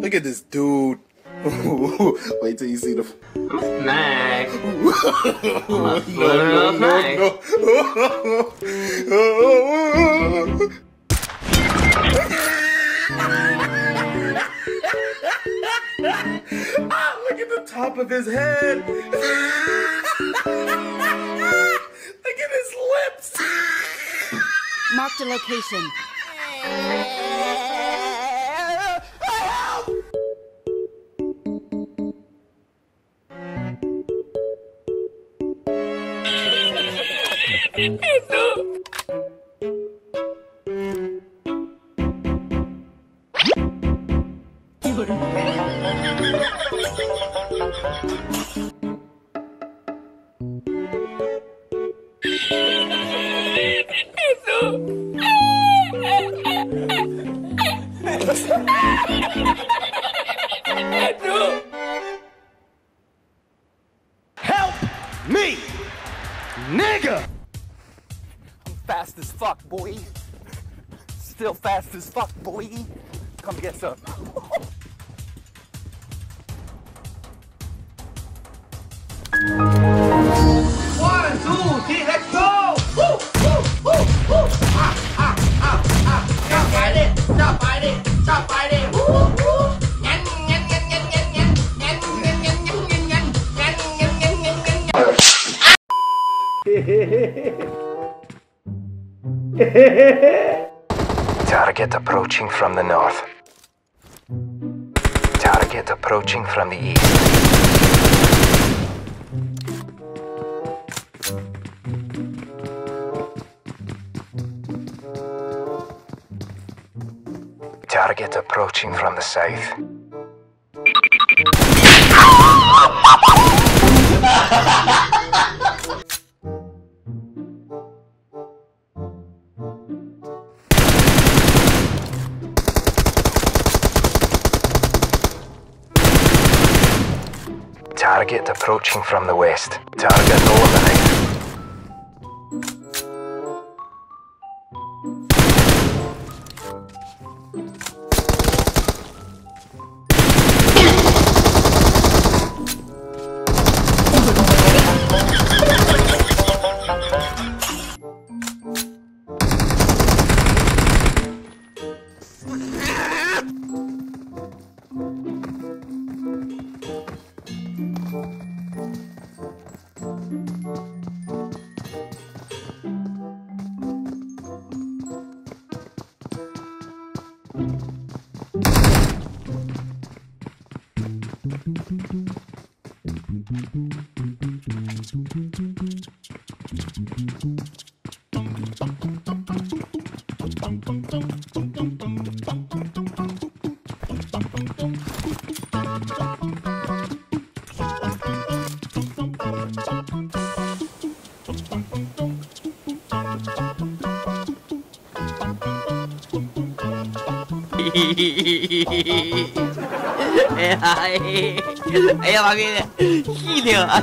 Look at this dude. Wait till you see the. Mac. no, no, no, no. ah, look at the top of his head. look at his lips. Mark the location. Edu! Edu! Edu! fuck, boy. Still fast as fuck, boy. Come get some. One, two, three, let's go! Ah, ah, ah, ah! Stop fighting! Stop fighting! Stop biting! Woo! Target approaching from the north. Target approaching from the east. Target approaching from the south. Target approaching from the west. Target eliminated. Bum, bum. 哎呀，哎呀，妈逼的，气的！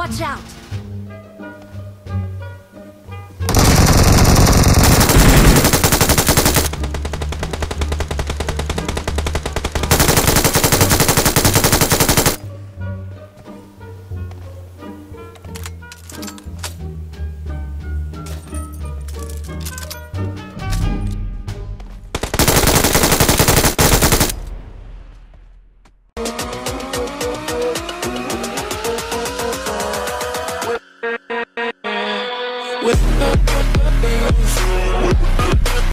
Watch out!